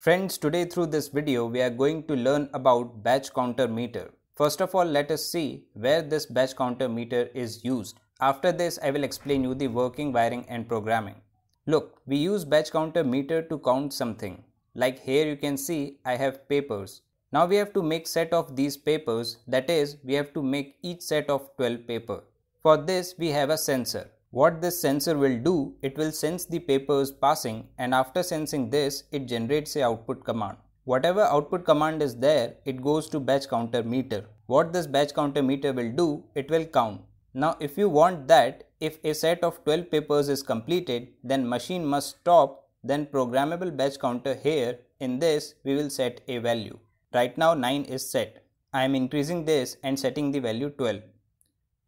Friends, today through this video we are going to learn about batch counter meter. First of all, let us see where this batch counter meter is used. After this, I will explain you the working, wiring and programming. Look, we use batch counter meter to count something. Like here you can see I have papers. Now we have to make set of these papers that is we have to make each set of 12 paper. For this we have a sensor. What this sensor will do, it will sense the papers passing and after sensing this, it generates a output command. Whatever output command is there, it goes to batch counter meter. What this batch counter meter will do, it will count. Now if you want that, if a set of 12 papers is completed, then machine must stop, then programmable batch counter here, in this we will set a value. Right now 9 is set. I am increasing this and setting the value 12.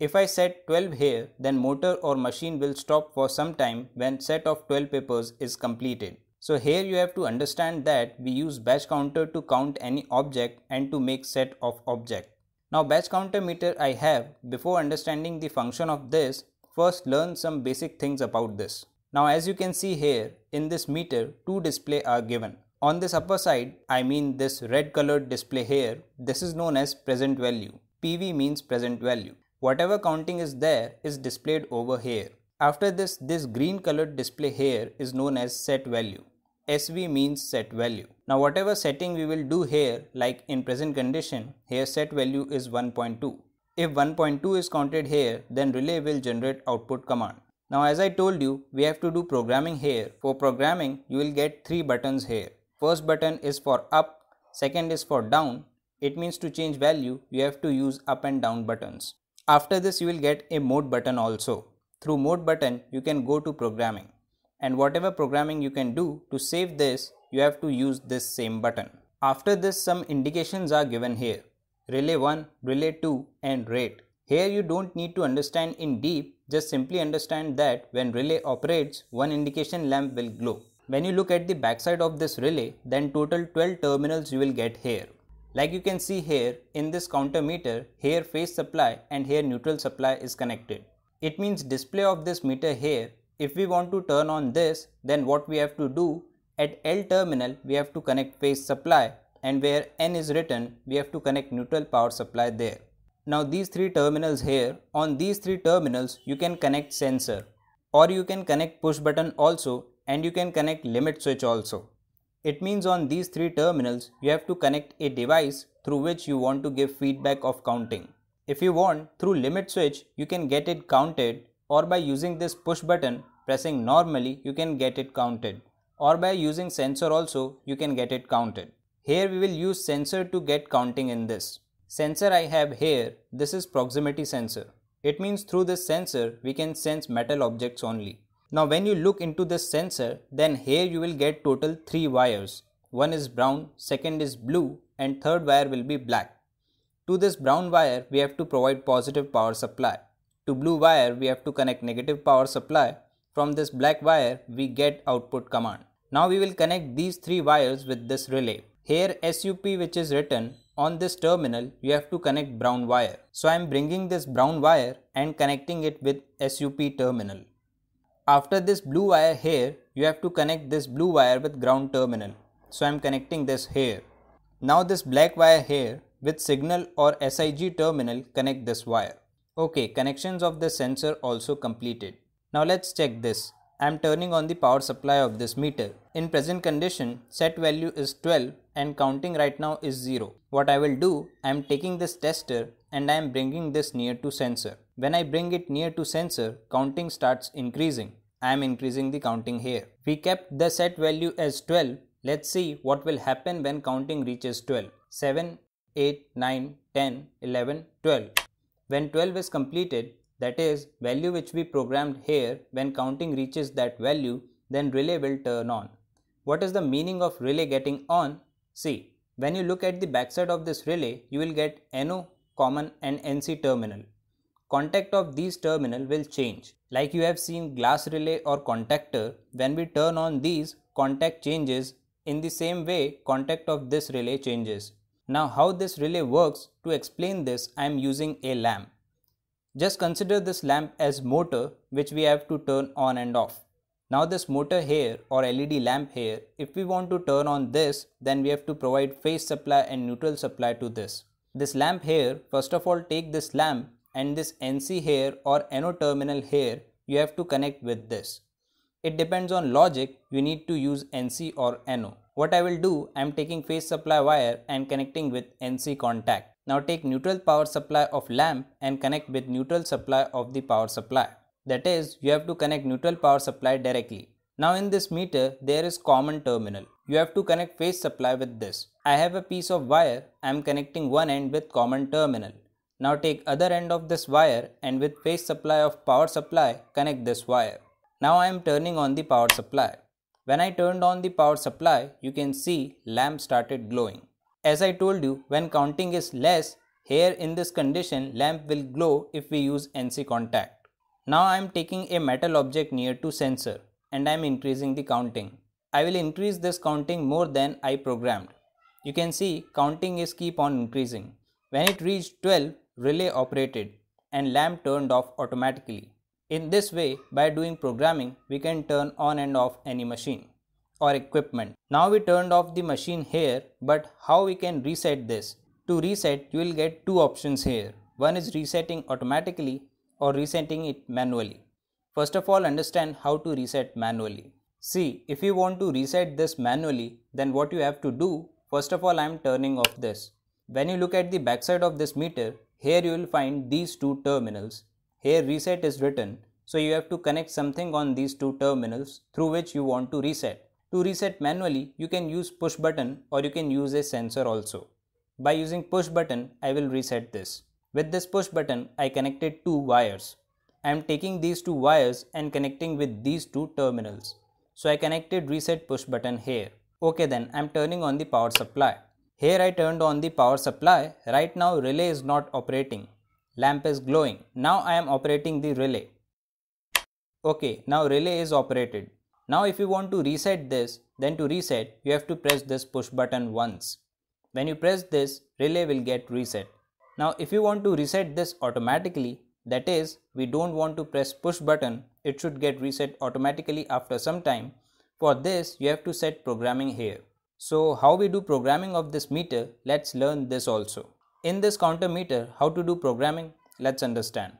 If I set 12 here, then motor or machine will stop for some time when set of 12 papers is completed. So here you have to understand that we use batch counter to count any object and to make set of object. Now batch counter meter I have, before understanding the function of this, first learn some basic things about this. Now as you can see here, in this meter, two display are given. On this upper side, I mean this red colored display here, this is known as present value. PV means present value. Whatever counting is there is displayed over here. After this, this green colored display here is known as set value. SV means set value. Now whatever setting we will do here like in present condition, here set value is 1.2. If 1.2 is counted here, then relay will generate output command. Now as I told you, we have to do programming here. For programming, you will get three buttons here. First button is for up, second is for down. It means to change value, you have to use up and down buttons. After this you will get a mode button also. Through mode button you can go to programming and whatever programming you can do to save this you have to use this same button. After this some indications are given here relay 1, relay 2 and rate. Here you don't need to understand in deep just simply understand that when relay operates one indication lamp will glow. When you look at the backside of this relay then total 12 terminals you will get here. Like you can see here in this counter meter, here phase supply and here neutral supply is connected. It means display of this meter here. If we want to turn on this, then what we have to do at L terminal, we have to connect phase supply and where N is written, we have to connect neutral power supply there. Now these three terminals here, on these three terminals, you can connect sensor or you can connect push button also and you can connect limit switch also. It means on these three terminals, you have to connect a device through which you want to give feedback of counting. If you want, through limit switch, you can get it counted or by using this push button, pressing normally, you can get it counted. Or by using sensor also, you can get it counted. Here we will use sensor to get counting in this. Sensor I have here, this is proximity sensor. It means through this sensor, we can sense metal objects only. Now when you look into this sensor, then here you will get total 3 wires. One is brown, second is blue and third wire will be black. To this brown wire, we have to provide positive power supply. To blue wire, we have to connect negative power supply. From this black wire, we get output command. Now we will connect these three wires with this relay. Here SUP which is written on this terminal, you have to connect brown wire. So I am bringing this brown wire and connecting it with SUP terminal. After this blue wire here, you have to connect this blue wire with ground terminal. So I am connecting this here. Now this black wire here with signal or SIG terminal connect this wire. Okay, connections of the sensor also completed. Now let's check this. I am turning on the power supply of this meter. In present condition, set value is 12 and counting right now is 0. What I will do, I am taking this tester and I am bringing this near to sensor. When I bring it near to sensor, counting starts increasing. I am increasing the counting here. We kept the set value as 12. Let's see what will happen when counting reaches 12. 7, 8, 9, 10, 11, 12. When 12 is completed, that is value which we programmed here, when counting reaches that value, then relay will turn on. What is the meaning of relay getting on? See, when you look at the backside of this relay, you will get NO, common and NC terminal contact of these terminal will change. Like you have seen glass relay or contactor, when we turn on these, contact changes. In the same way, contact of this relay changes. Now how this relay works, to explain this, I am using a lamp. Just consider this lamp as motor which we have to turn on and off. Now this motor here or LED lamp here, if we want to turn on this, then we have to provide phase supply and neutral supply to this. This lamp here, first of all take this lamp and this NC here or NO terminal here, you have to connect with this. It depends on logic, you need to use NC or NO. What I will do, I am taking phase supply wire and connecting with NC contact. Now take neutral power supply of lamp and connect with neutral supply of the power supply. That is, you have to connect neutral power supply directly. Now in this meter, there is common terminal. You have to connect phase supply with this. I have a piece of wire, I am connecting one end with common terminal. Now take other end of this wire and with phase supply of power supply, connect this wire. Now I am turning on the power supply. When I turned on the power supply, you can see lamp started glowing. As I told you, when counting is less, here in this condition, lamp will glow if we use NC contact. Now I am taking a metal object near to sensor and I am increasing the counting. I will increase this counting more than I programmed. You can see counting is keep on increasing. When it reached 12, relay operated and lamp turned off automatically. In this way, by doing programming, we can turn on and off any machine or equipment. Now we turned off the machine here, but how we can reset this? To reset, you will get two options here. One is resetting automatically or resetting it manually. First of all, understand how to reset manually. See, if you want to reset this manually, then what you have to do, first of all, I am turning off this. When you look at the backside of this meter, here you will find these two terminals. Here reset is written, so you have to connect something on these two terminals through which you want to reset. To reset manually, you can use push button or you can use a sensor also. By using push button, I will reset this. With this push button, I connected two wires. I am taking these two wires and connecting with these two terminals. So I connected reset push button here. Okay then, I am turning on the power supply. Here I turned on the power supply. Right now relay is not operating. Lamp is glowing. Now I am operating the relay. Okay, now relay is operated. Now if you want to reset this, then to reset, you have to press this push button once. When you press this, relay will get reset. Now if you want to reset this automatically, that is, we don't want to press push button, it should get reset automatically after some time. For this, you have to set programming here. So how we do programming of this meter, let's learn this also. In this counter meter, how to do programming, let's understand.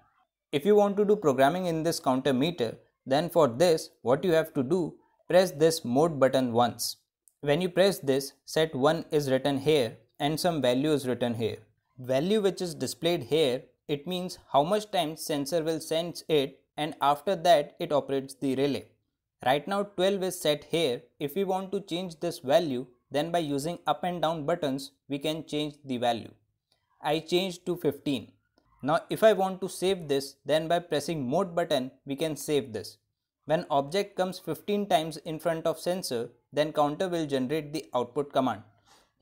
If you want to do programming in this counter meter, then for this, what you have to do, press this mode button once. When you press this, set 1 is written here and some value is written here value which is displayed here, it means how much time sensor will sense it and after that it operates the relay. Right now 12 is set here. If we want to change this value, then by using up and down buttons, we can change the value. I changed to 15. Now if I want to save this, then by pressing mode button, we can save this. When object comes 15 times in front of sensor, then counter will generate the output command.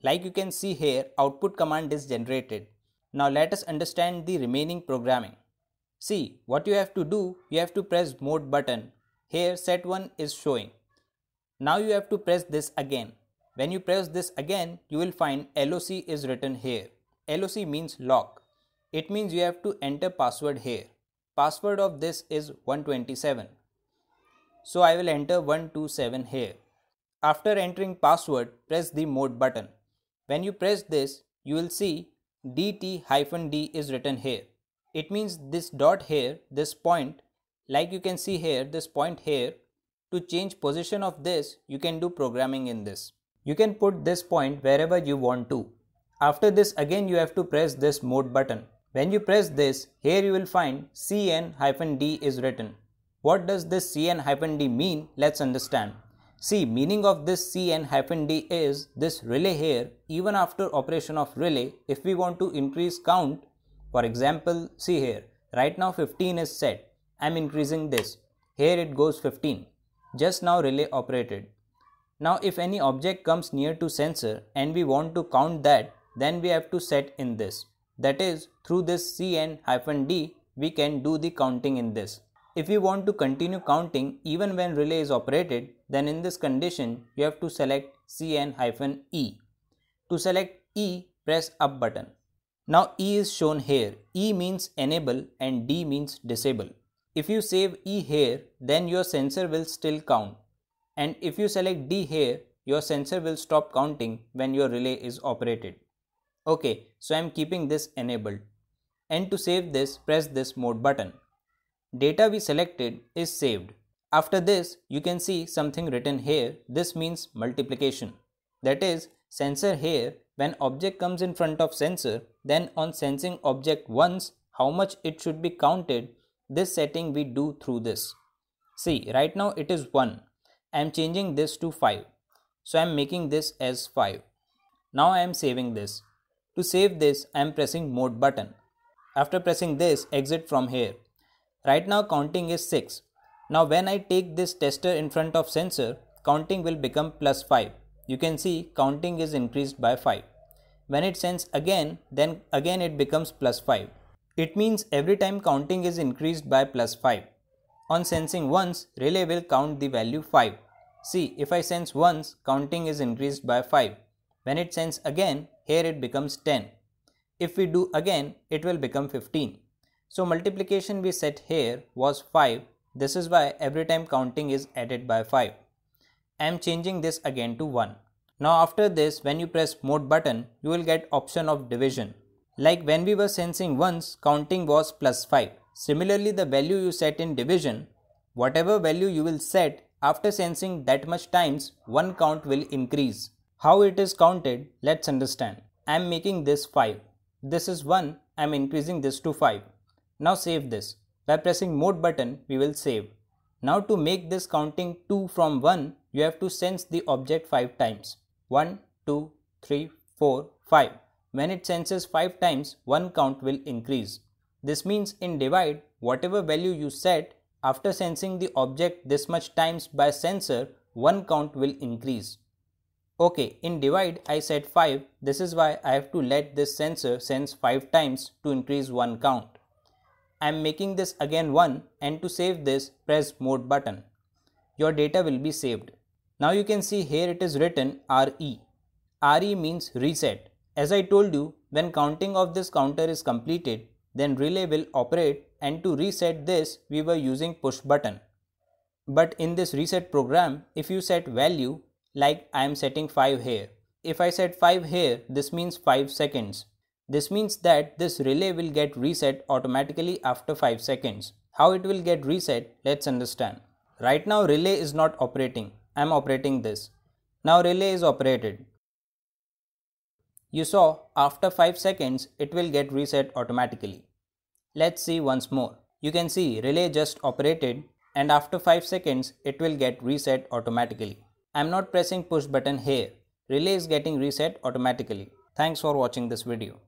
Like you can see here, output command is generated. Now let us understand the remaining programming. See, what you have to do, you have to press mode button. Here set 1 is showing. Now you have to press this again. When you press this again, you will find LOC is written here. LOC means lock. It means you have to enter password here. Password of this is 127. So I will enter 127 here. After entering password, press the mode button. When you press this, you will see dt-d is written here. It means this dot here, this point, like you can see here, this point here, to change position of this, you can do programming in this. You can put this point wherever you want to. After this again you have to press this mode button. When you press this, here you will find cn-d is written. What does this cn-d mean? Let's understand. See, meaning of this Cn hyphen D is this relay here, even after operation of relay, if we want to increase count, for example, see here, right now 15 is set, I'm increasing this, here it goes 15, just now relay operated. Now if any object comes near to sensor and we want to count that, then we have to set in this. That is, through this Cn hyphen D, we can do the counting in this. If you want to continue counting even when relay is operated, then in this condition you have to select Cn-E. To select E, press up button. Now E is shown here. E means enable and D means disable. If you save E here, then your sensor will still count. And if you select D here, your sensor will stop counting when your relay is operated. Okay, so I am keeping this enabled. And to save this, press this mode button. Data we selected is saved. After this, you can see something written here. This means multiplication. That is, sensor here, when object comes in front of sensor, then on sensing object once, how much it should be counted, this setting we do through this. See, right now it is 1. I am changing this to 5. So I am making this as 5. Now I am saving this. To save this, I am pressing mode button. After pressing this, exit from here. Right now counting is 6. Now when I take this tester in front of sensor, counting will become plus 5. You can see counting is increased by 5. When it sends again, then again it becomes plus 5. It means every time counting is increased by plus 5. On sensing once, relay will count the value 5. See, if I sense once, counting is increased by 5. When it sends again, here it becomes 10. If we do again, it will become 15. So multiplication we set here was 5 this is why every time counting is added by 5. I am changing this again to 1. Now after this when you press mode button you will get option of division. Like when we were sensing once counting was plus 5. Similarly the value you set in division whatever value you will set after sensing that much times one count will increase. How it is counted let's understand. I am making this 5. This is 1 I am increasing this to 5. Now save this. By pressing mode button, we will save. Now to make this counting 2 from 1, you have to sense the object 5 times. 1, 2, 3, 4, 5. When it senses 5 times, one count will increase. This means in divide, whatever value you set, after sensing the object this much times by sensor, one count will increase. Okay, in divide I set 5, this is why I have to let this sensor sense 5 times to increase one count. I am making this again 1 and to save this press mode button. Your data will be saved. Now you can see here it is written RE. RE means reset. As I told you, when counting of this counter is completed, then relay will operate and to reset this we were using push button. But in this reset program, if you set value like I am setting 5 here. If I set 5 here, this means 5 seconds. This means that this relay will get reset automatically after 5 seconds. How it will get reset, let's understand. Right now relay is not operating. I am operating this. Now relay is operated. You saw after 5 seconds it will get reset automatically. Let's see once more. You can see relay just operated and after 5 seconds it will get reset automatically. I am not pressing push button here. Relay is getting reset automatically. Thanks for watching this video.